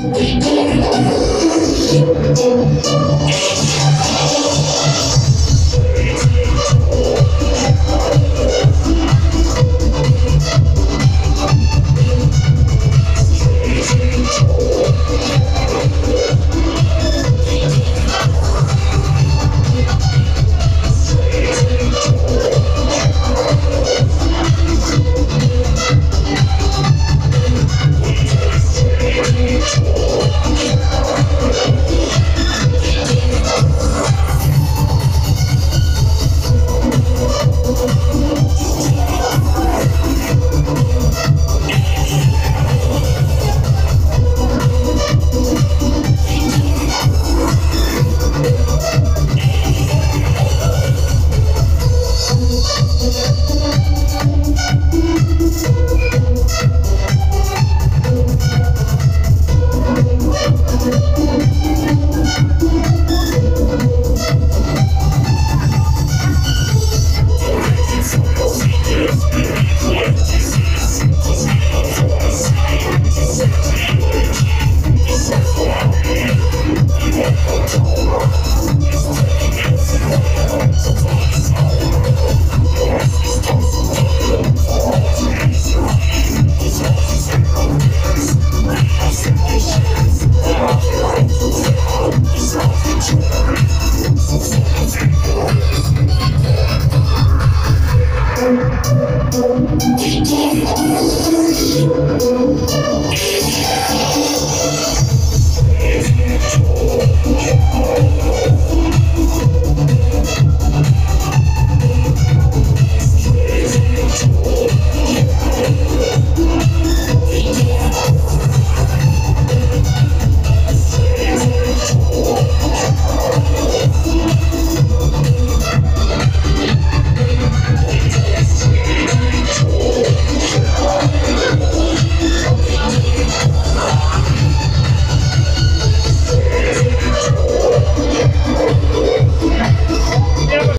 We're gonna go to the gym.